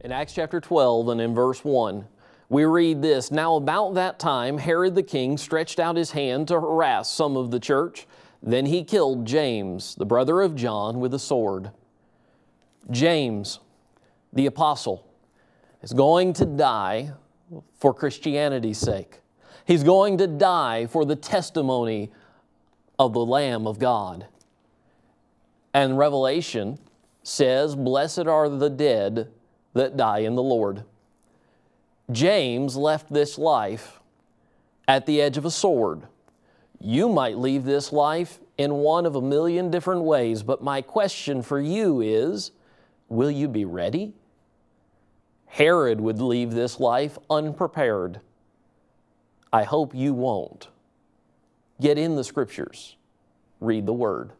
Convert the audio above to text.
In Acts chapter 12 and in verse 1, we read this Now, about that time, Herod the king stretched out his hand to harass some of the church. Then he killed James, the brother of John, with a sword. James, the apostle, is going to die for Christianity's sake. He's going to die for the testimony of the Lamb of God. And Revelation says, Blessed are the dead that die in the Lord. James left this life at the edge of a sword. You might leave this life in one of a million different ways, but my question for you is will you be ready? Herod would leave this life unprepared. I hope you won't. Get in the scriptures, read the word.